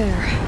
there.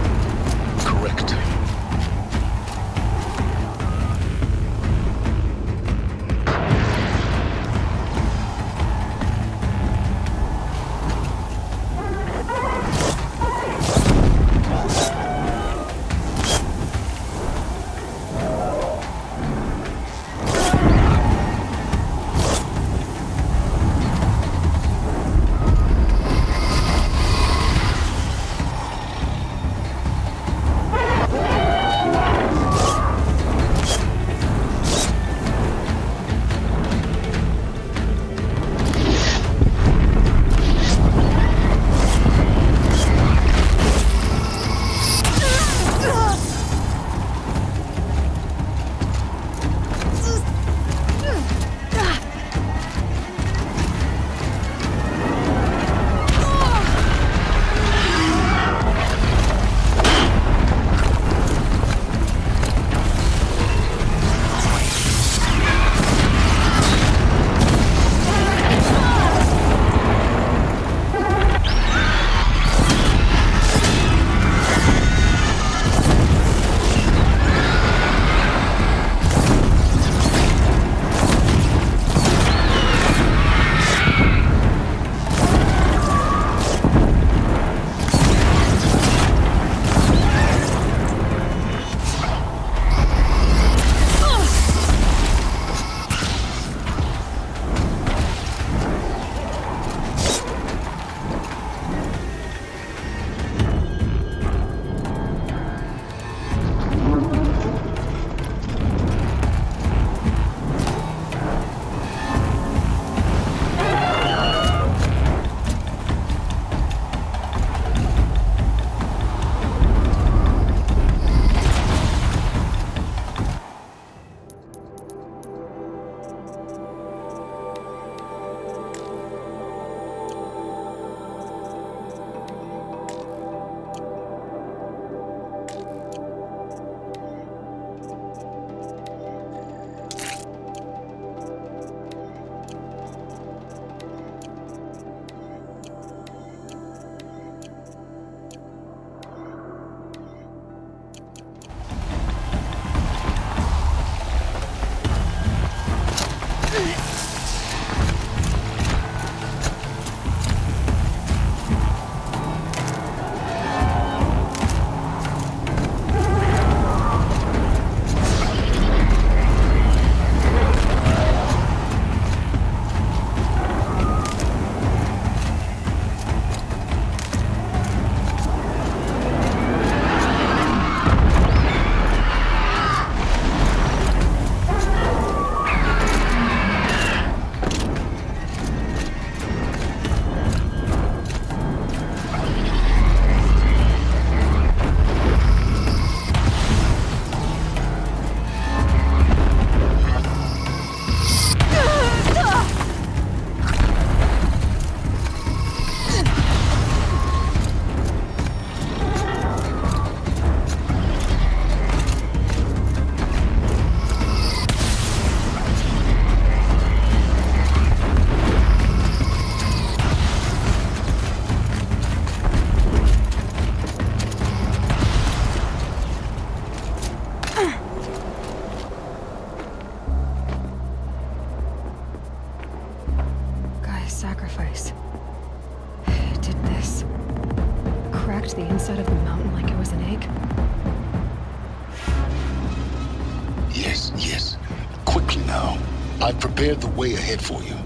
Way ahead for you.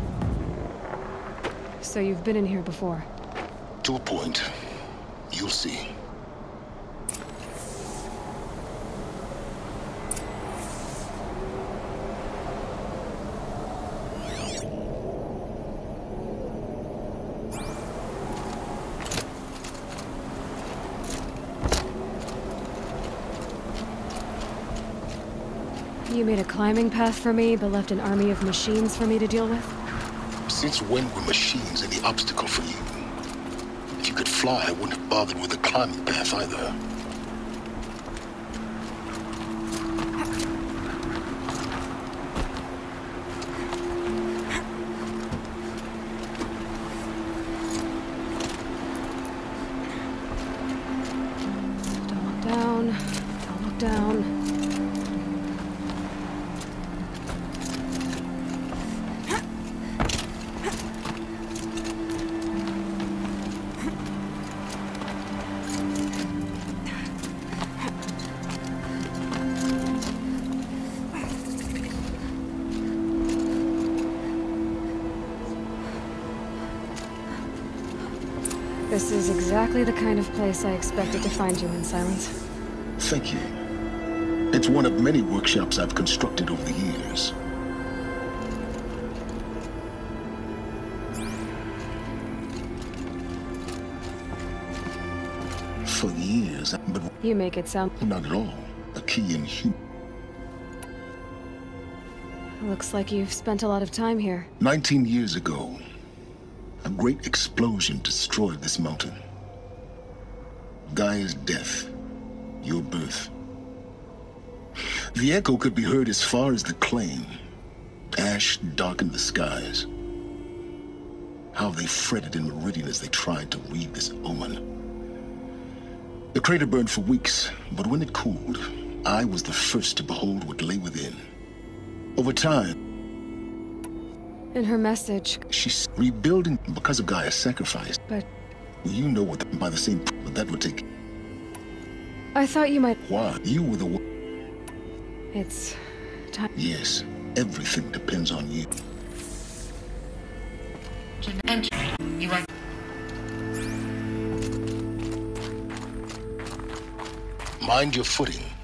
So you've been in here before. To a point. You'll see. You made a climbing path for me, but left an army of machines for me to deal with? Since when were machines any obstacle for you? If you could fly, I wouldn't have bothered with the climbing path either. This is exactly the kind of place I expected to find you in, Sylens. Thank you. It's one of many workshops I've constructed over the years. For years, but You make it sound... not at all. A key in human. Looks like you've spent a lot of time here. 19 years ago, a great explosion destroyed this mountain. Gaia's death, your birth. The echo could be heard as far as the claim. Ash darkened the skies. How they fretted in Meridian as they tried to read this omen. The crater burned for weeks, but when it cooled, I was the first to behold what lay within. Over time, In her message, She's rebuilding because of Gaia's sacrifice. but You know what, by the same, but that would take. I thought you might... Why? You were the one. It's... time... Yes, everything depends on you. And you are Mind your footing.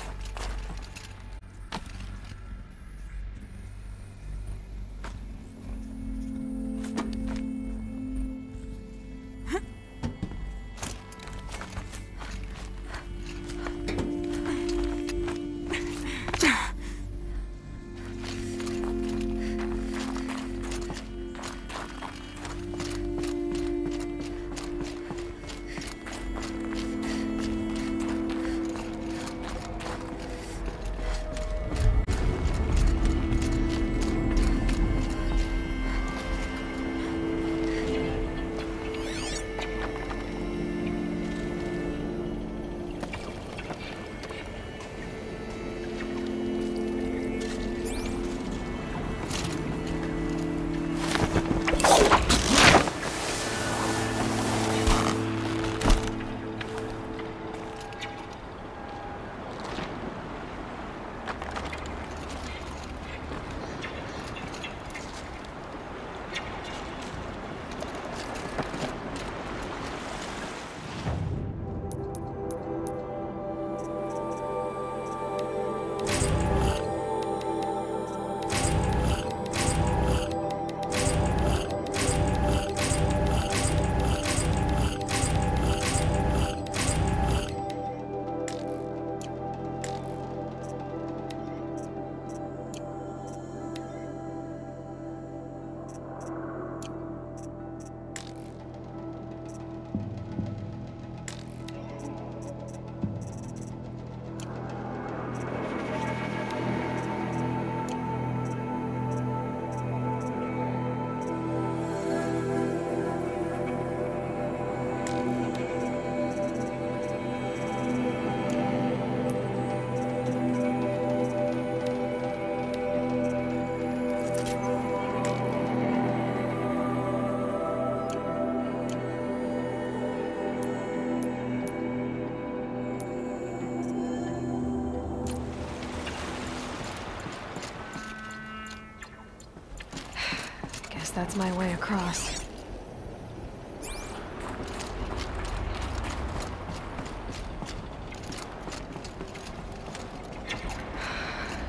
That's my way across.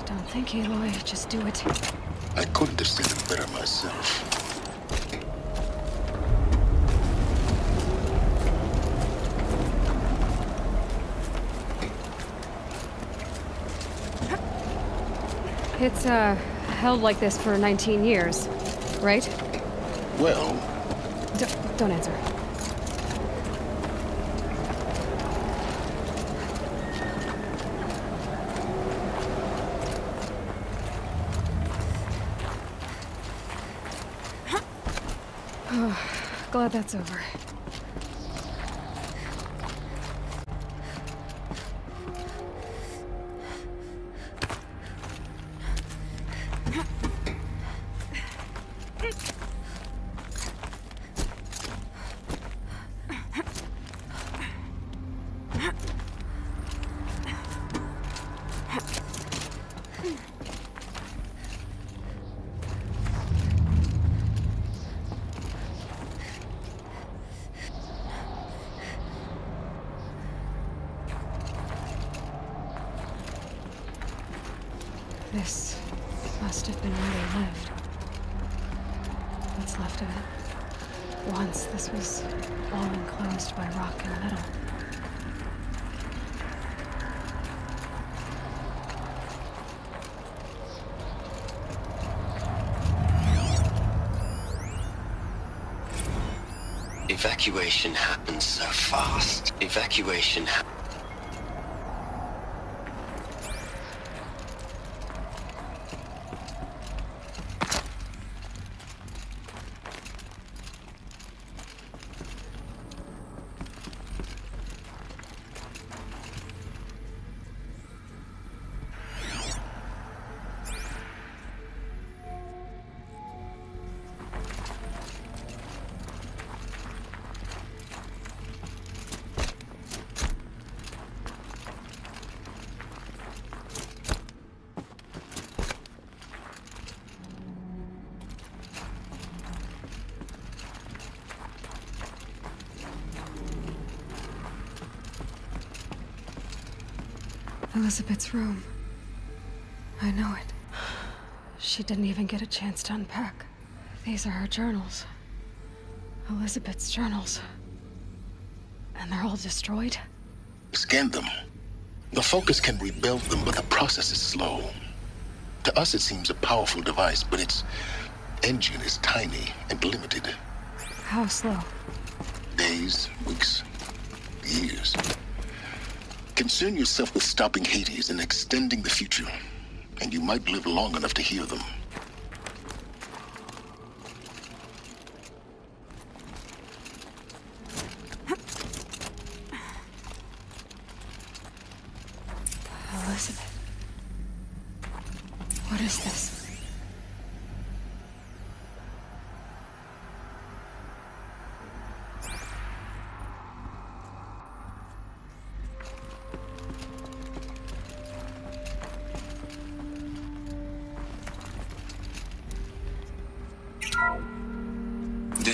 Don't think, Aloy. Just do it. I couldn't have said it better myself. It's, uh, held like this for 19 years, right? Well, D don't answer. Glad that's over. Evacuation happens so fast. Evacuation happens. Elizabeth's room. I know it. She didn't even get a chance to unpack. These are her journals. Elizabeth's journals. And they're all destroyed? Scan them. The Focus can rebuild them, but the process is slow. To us, it seems a powerful device, but its engine is tiny and limited. How slow? Days, weeks, years. Concern yourself with stopping Hades and extending the future, and you might live long enough to hear them.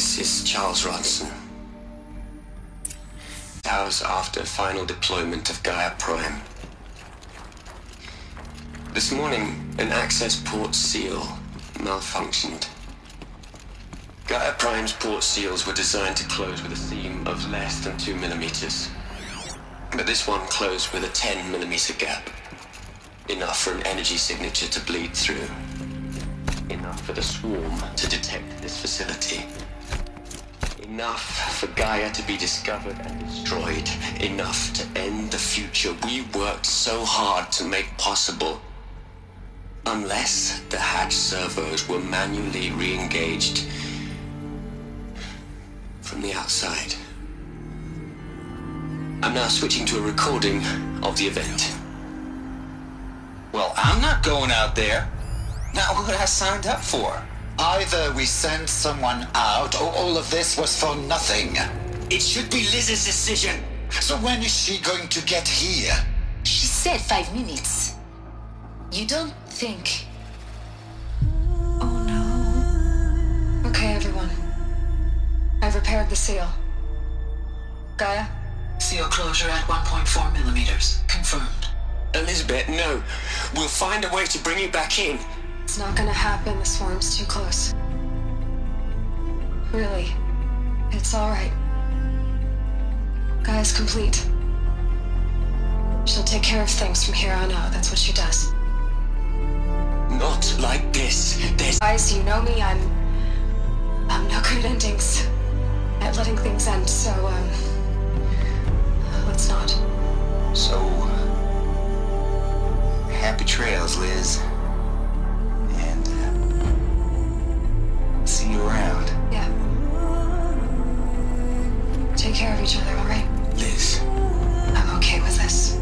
This is Charles Ronson. Hours after final deployment of Gaia Prime. This morning, an access port seal malfunctioned. Gaia Prime's port seals were designed to close with a seam of less than 2 millimeters. But this one closed with a 10 millimeter gap. Enough for an energy signature to bleed through. Enough for the swarm to detect this facility. Enough for Gaia to be discovered and destroyed. Enough to end the future we worked so hard to make possible. Unless the hatch servos were manually re-engaged from the outside. I'm now switching to a recording of the event. Well, I'm not going out there. Not what I signed up for. Either we send someone out, or all of this was for nothing. It should be Liz's decision. So when is she going to get here? She said five minutes. You don't think. Oh no. Okay, everyone. I've repaired the seal. Gaia? Seal closure at 1.4 millimeters. Confirmed. Elizabeth, no. We'll find a way to bring you back in. It's not gonna happen. The swarm's too close. Really. It's alright. Gaia's complete. She'll take care of things from here on out. That's what she does. Not like this. There's Guys, you know me. I'm. I'm no good at endings. At letting things end, so, um. Let's not. So, happy trails, Liz. See you around. Yeah. Take care of each other, alright? Liz. I'm okay with this.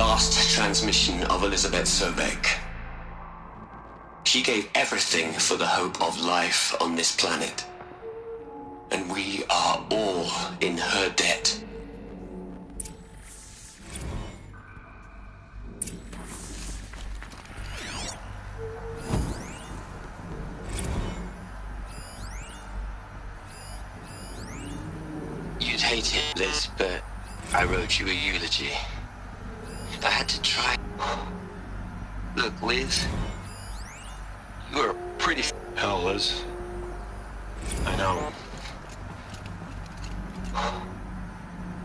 Last transmission of Elizabeth Sobeck. She gave everything for the hope of life on this planet. And we are all in her debt. Liz, you're a pretty. Hell, Liz. I know.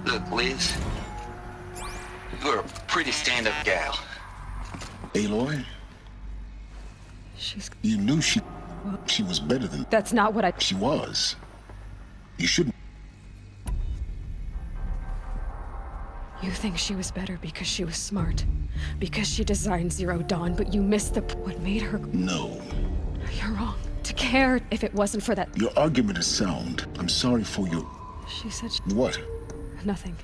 Look, Liz, you're a pretty stand-up gal. Aloy, She's. you knew she she was better than That's not what I. she was. You shouldn't. You think she was better because she was smart. Because she designed Zero Dawn, but you missed the. What made her. No. You're wrong. To care if it wasn't for that. Your argument is sound. I'm sorry for you. She said she... What? nothing.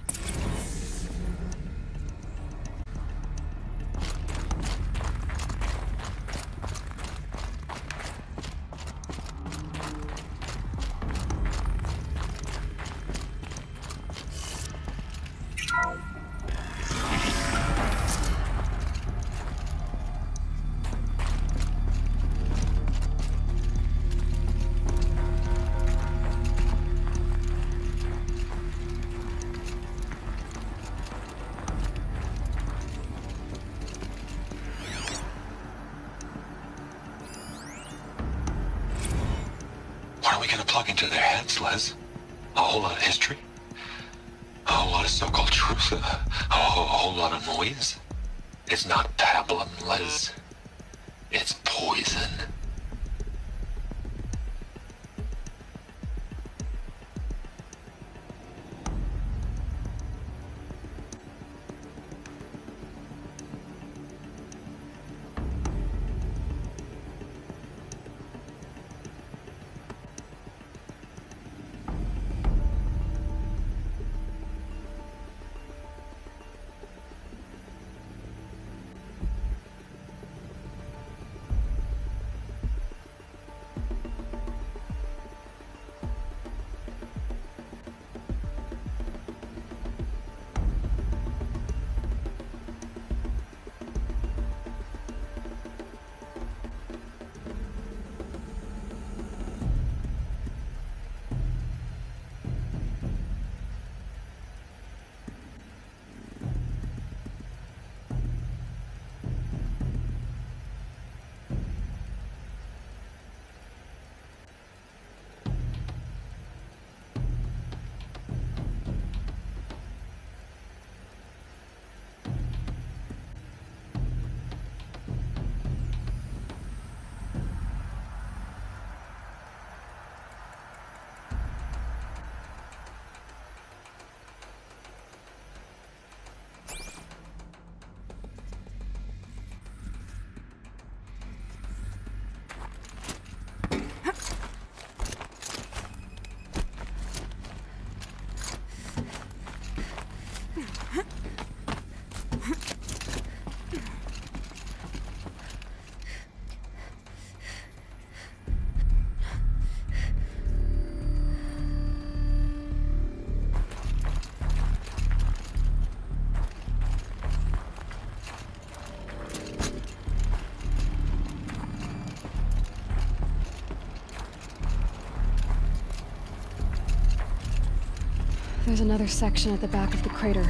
There's another section at the back of the crater.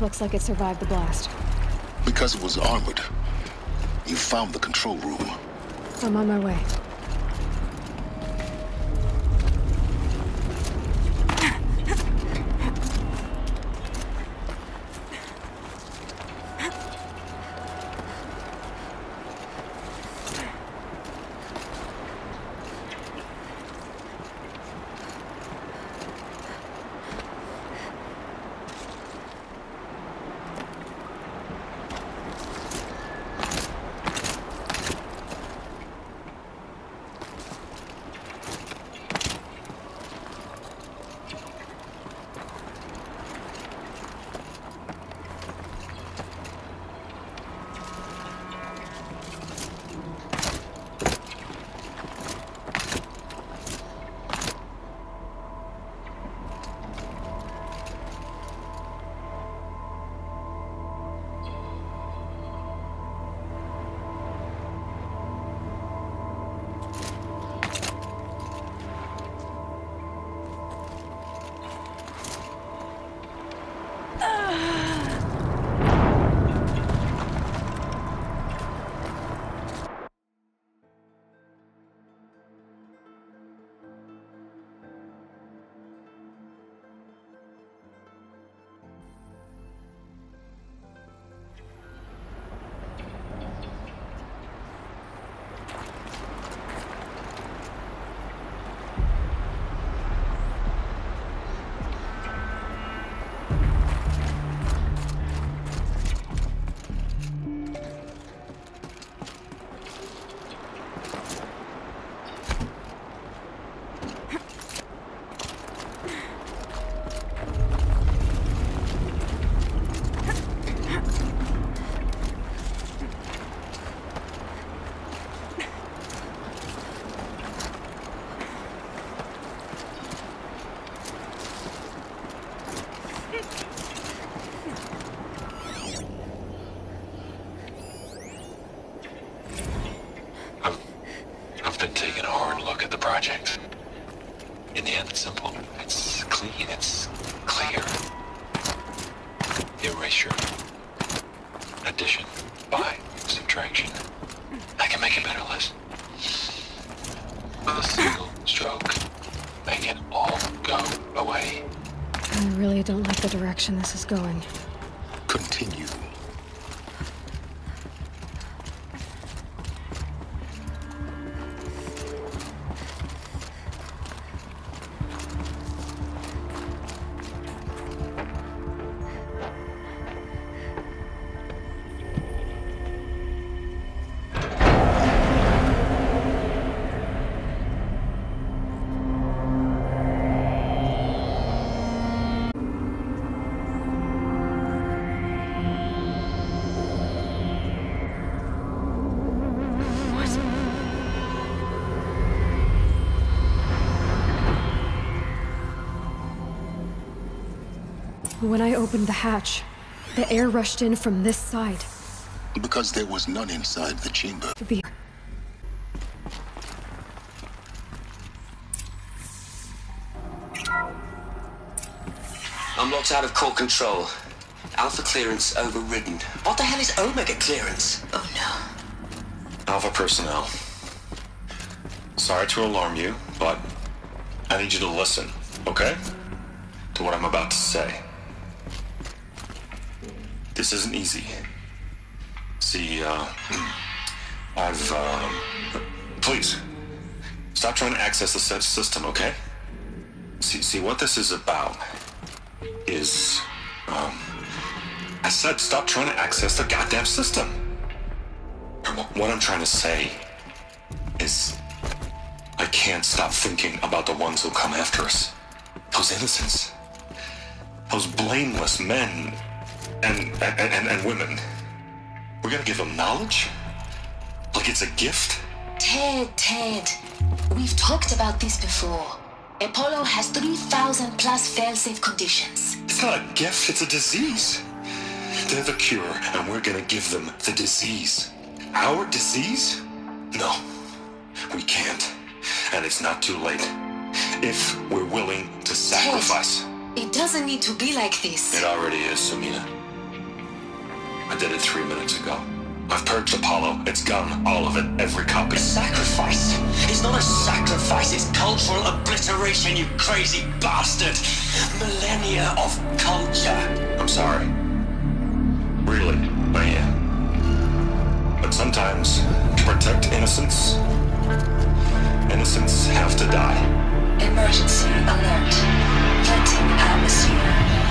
Looks like it survived the blast. Because it was armored. You found the control room. I'm on my way. Direction this is going. When I opened the hatch, the air rushed in from this side. Because there was none inside the chamber. The I'm locked out of core control. Alpha clearance overridden. What the hell is Omega clearance? Oh no. Alpha personnel. Sorry to alarm you, but I need you to listen, okay? To what I'm about to say. Isn't easy. See, uh, I've, um, please, stop trying to access the system, okay? See, see, what this is about is, um, I said stop trying to access the goddamn system. What I'm trying to say is I can't stop thinking about the ones who come after us. Those innocents. Those blameless men and, and, and, and women. We're gonna give them knowledge? Like it's a gift? Ted, Ted, we've talked about this before. Apollo has 3,000 plus failsafe conditions. It's not a gift, it's a disease. They're the cure, and we're gonna give them the disease. Our disease? No, we can't. And it's not too late. If we're willing to sacrifice. It doesn't need to be like this. It already is, Samina. I did it three minutes ago. I've purged Apollo. It's gone. All of it. Every copy. A Sacrifice? It's not a sacrifice, it's cultural obliteration, you crazy bastard! Millennia of culture! I'm sorry. Really, I am. But sometimes, to protect innocence, innocents have to die. Emergency alert. Venting atmosphere.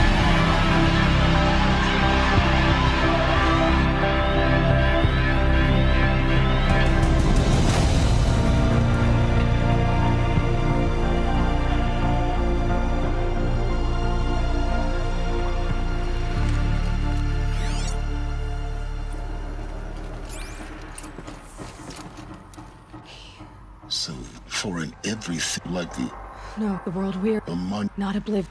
No, the world we're a mon- not obliv.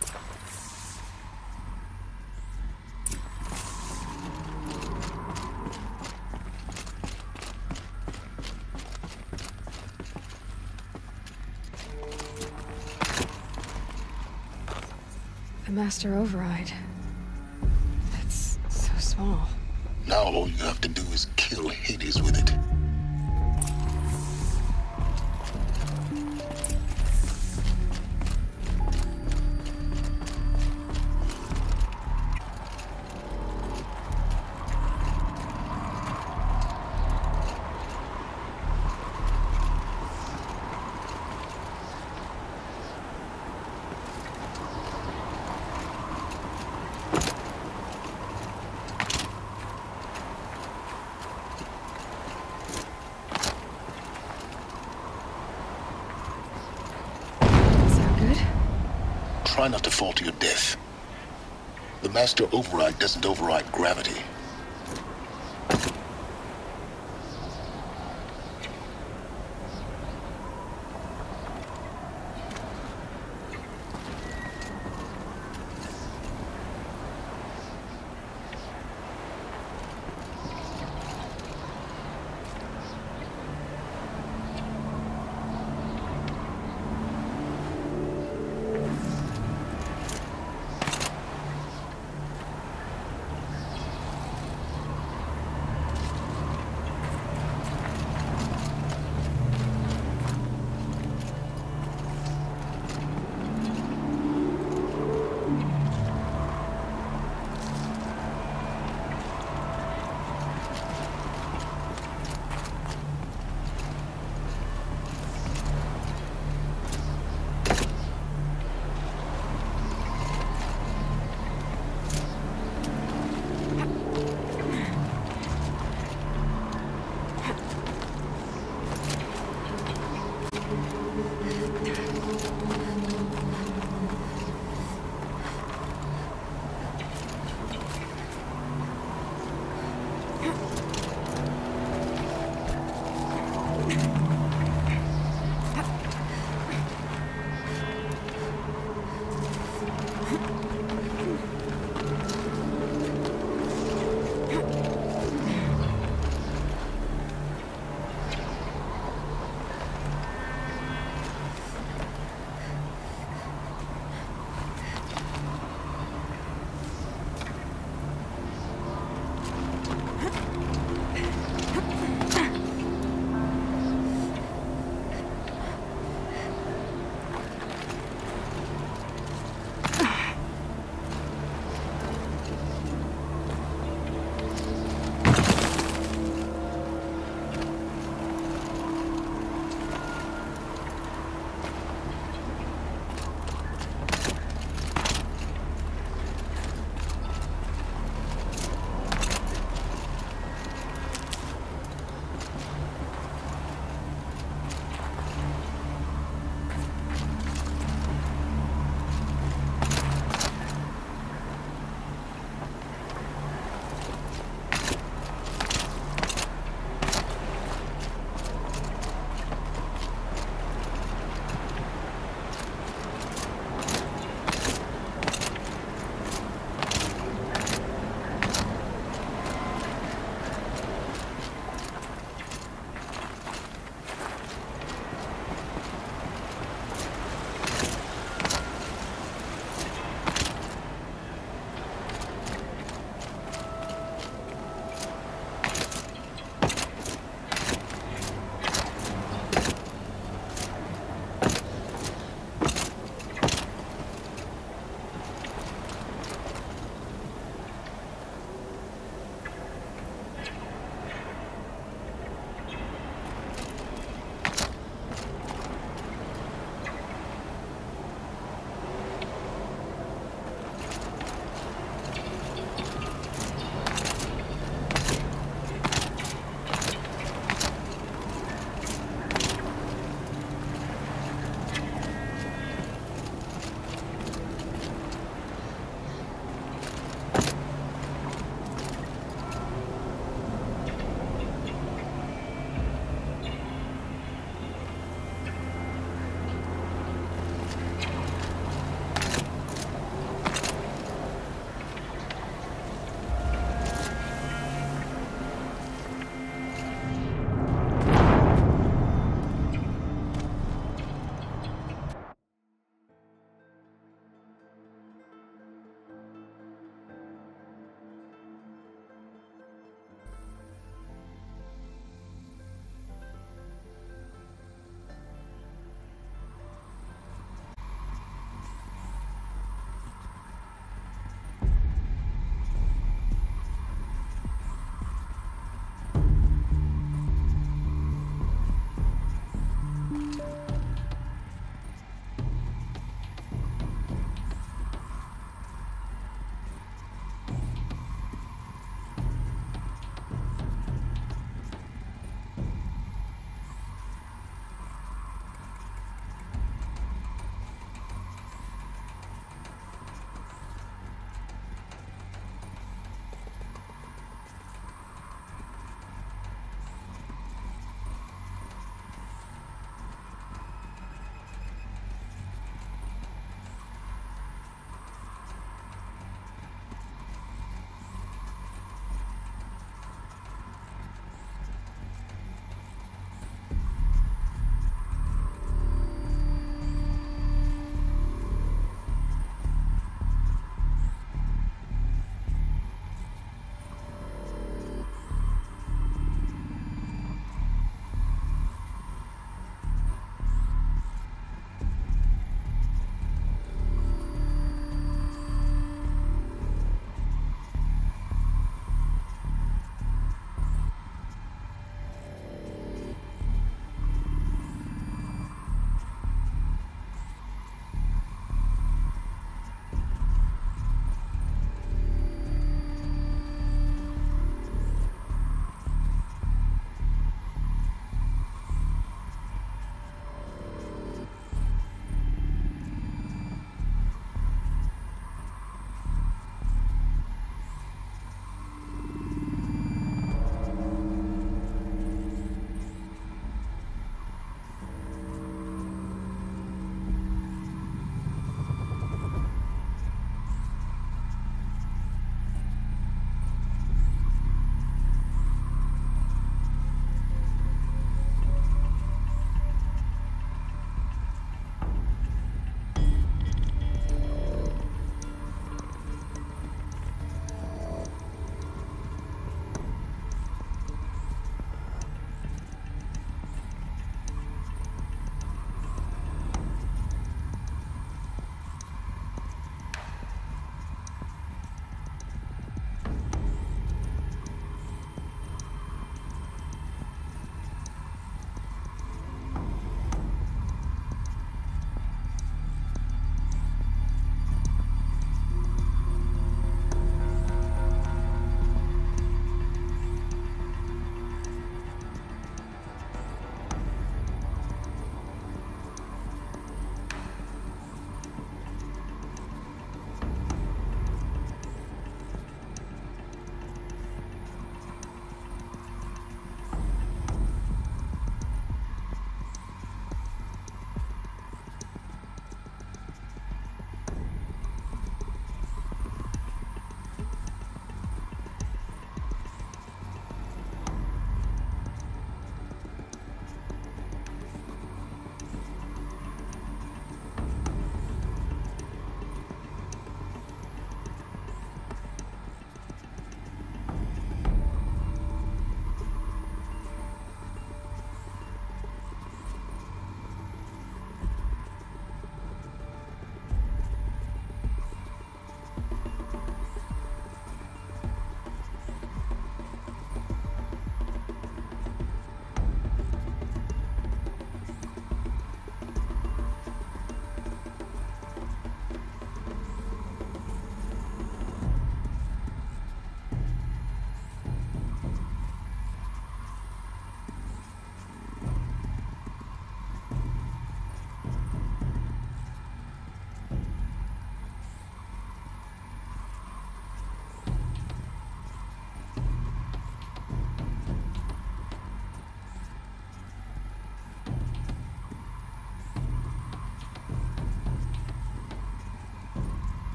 The master override. That's so small. Now all you have to do Master Override doesn't override gravity.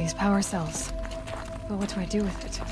These power cells. But what do I do with it?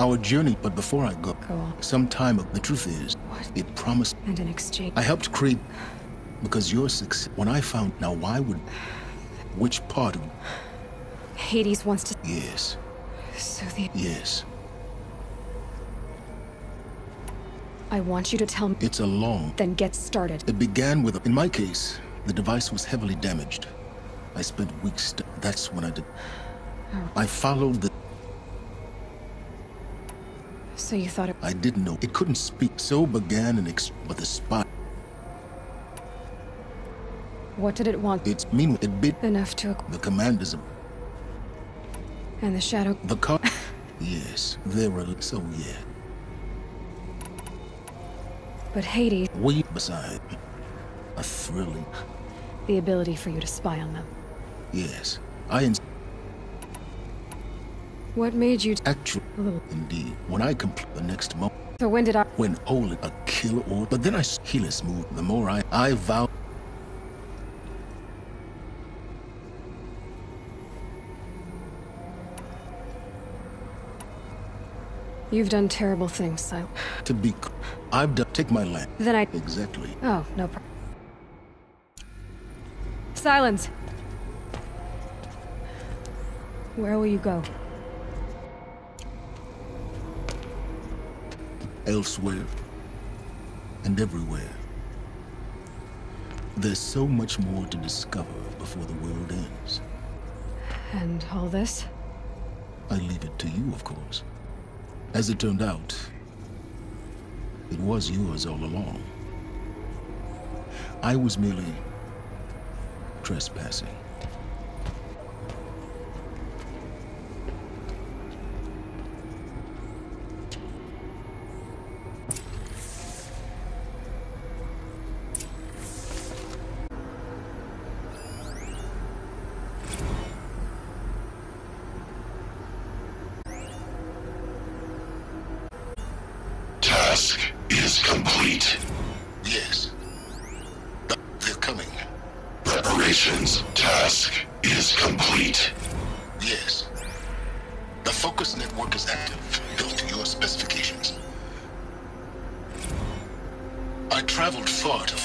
Our journey, but before I go, Go some time ago, the truth is, What? it promised. And in exchange... I helped create because your success. When I found, now why would, which part of? Hades wants to... Yes, So the... yes. I want you to tell me... It's a long. Then get started. It began with, in my case, the device was heavily damaged. I spent weeks. That's when I did. Oh. I followed the. So you thought it. I didn't know it couldn't speak. So began an ex. But the spot. What did it want? It's mean. It bit Enough to. the commanders of And the shadow. the car. yes, they were. So yeah, But Hades, we beside a thrilling. the ability for you to spy on them. Yes, I ins- What made you. actually indeed. When I complete the next moment. So when did I. when only a killer or but then I healers move the more I I vow You've done terrible things, Sil. to be I've done take my land Then I. exactly Oh, no problem. Sylens! Where will you go? Elsewhere and everywhere. There's so much more to discover before the world ends. And all this? I leave it to you, of course. As it turned out, it was yours all along. I was merely trespassing. Task is complete. Yes. The focus network is active, built to your specifications. I traveled far to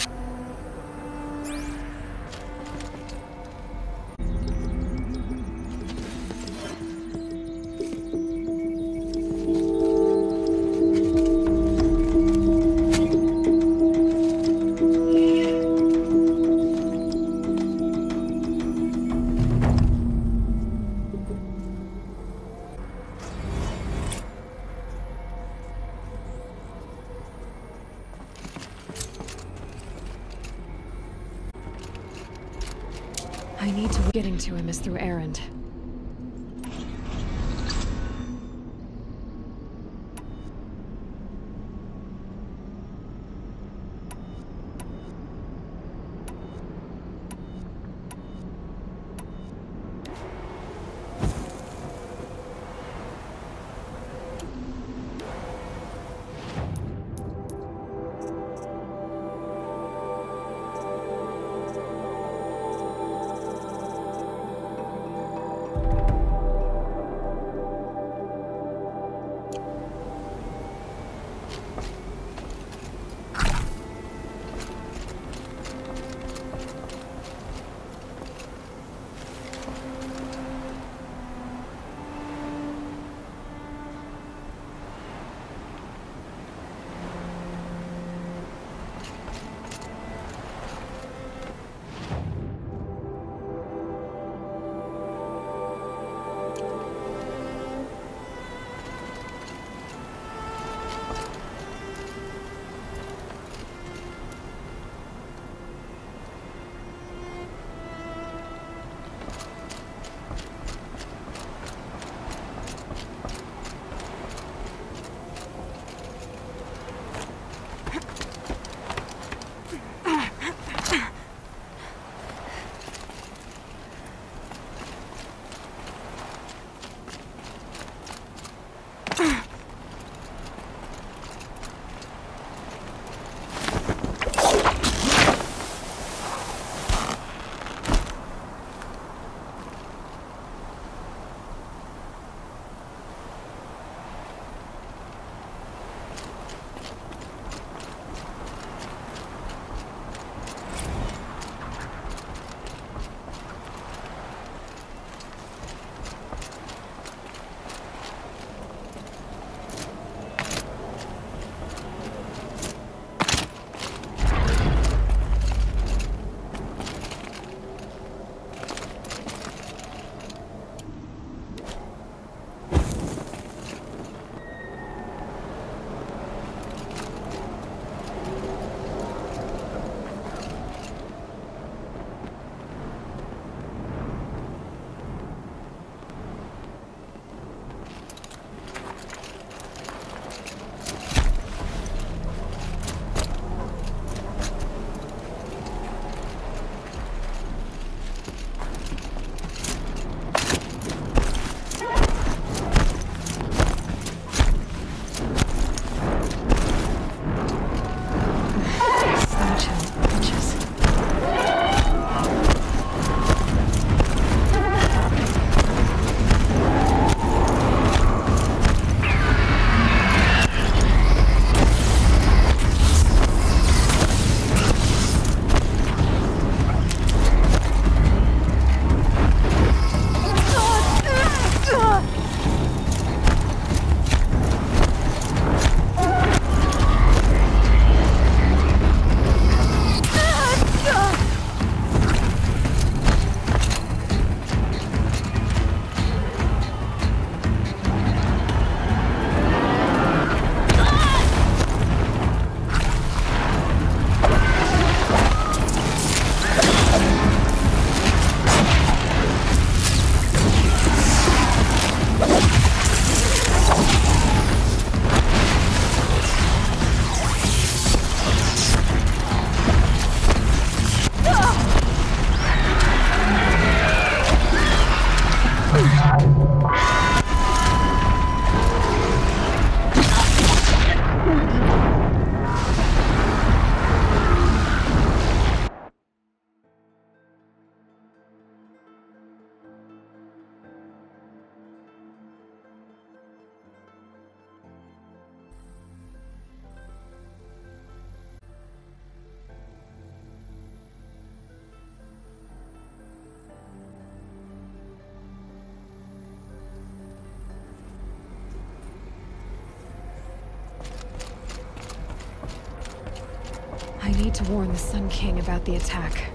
warn the Sun King about the attack.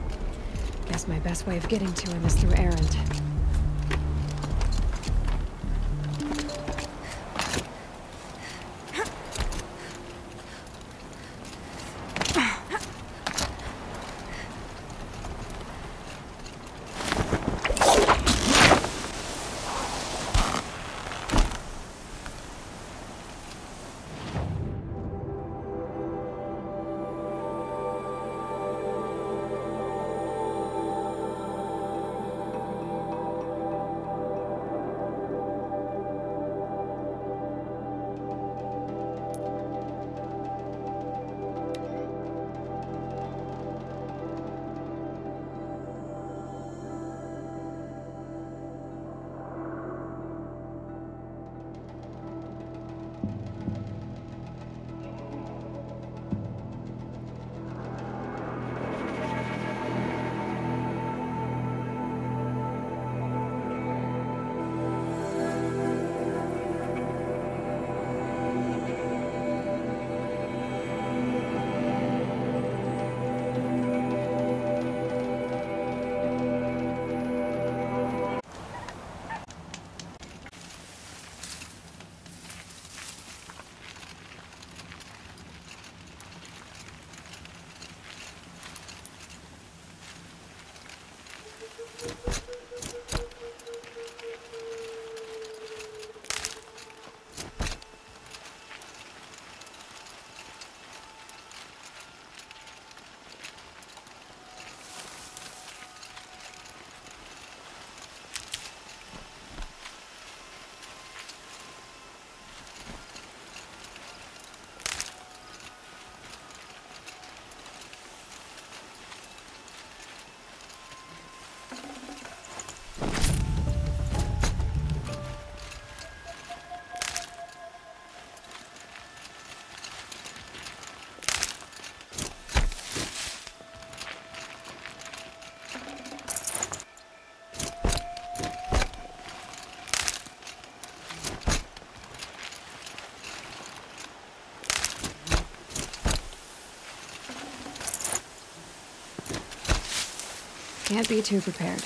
Guess my best way of getting to him is through Erend. Can't be too prepared.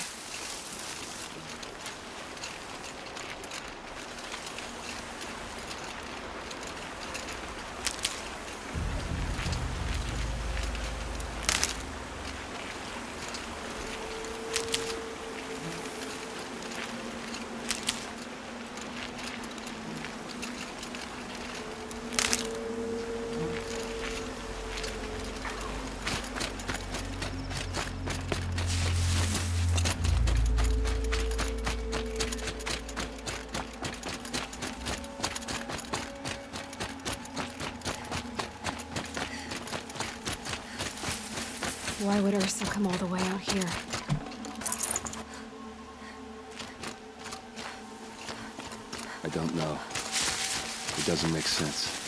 Why would Ersa come all the way out here? I don't know. It doesn't make sense.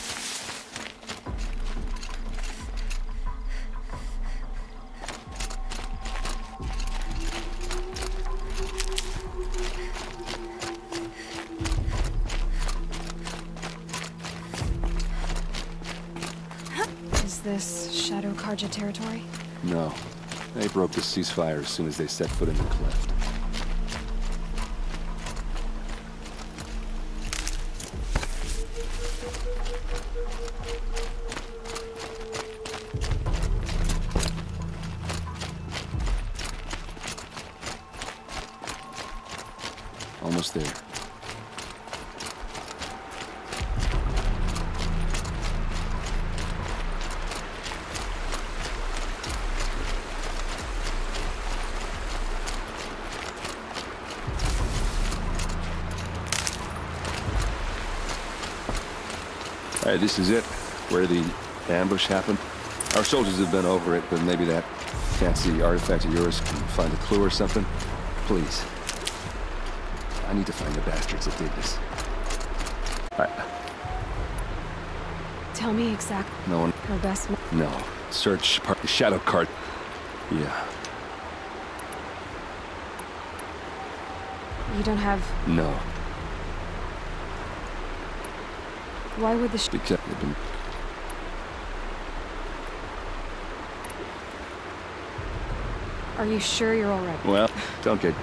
Is this Shadow Carja territory? No. They broke the ceasefire as soon as they set foot in the cleft. This is it. Where the ambush happened. Our soldiers have been over it, but maybe that fancy artifact of yours can find a clue or something. Please. I need to find the bastards that did this. Alright. Tell me exactly. No one. Her best. No. Search part. The shadow card. Yeah. You don't have. No. Why would the. Sh because. Are you sure you're all right? Well, don't get.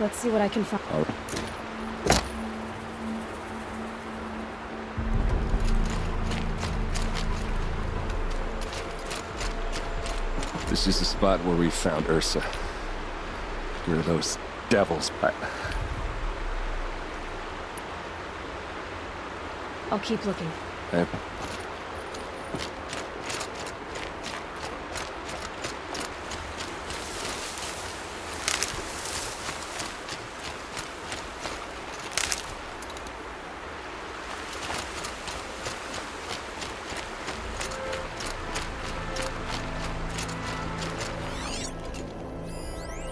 Let's see what I can find. All right. This is the spot where we found Ersa. Where those devils. I, I'll keep looking. I,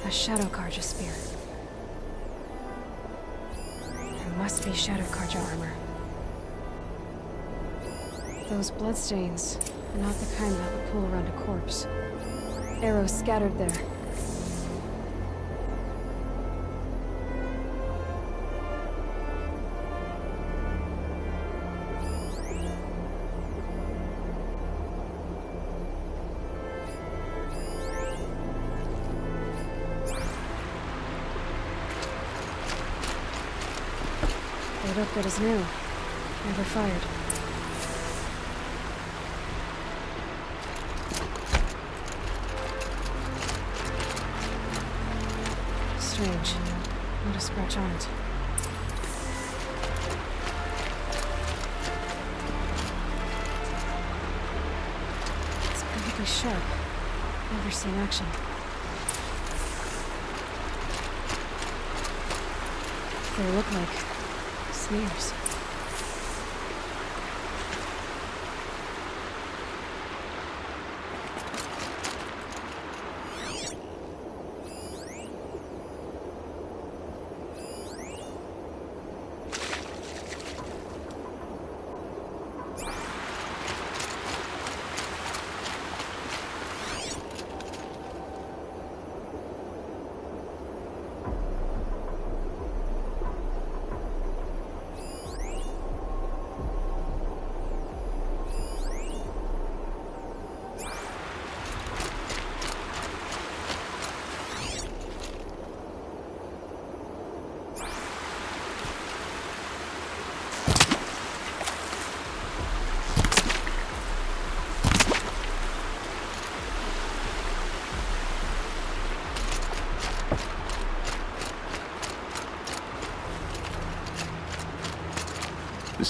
A Shadow Carja spear. There must be Shadow Carja armor. Those bloodstains are not the kind that would pull around a corpse. Arrows scattered there. They look good as new. Never fired.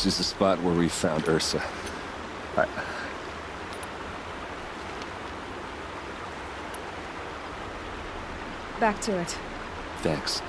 This is the spot where we found Ersa. I, Back to it. thanks.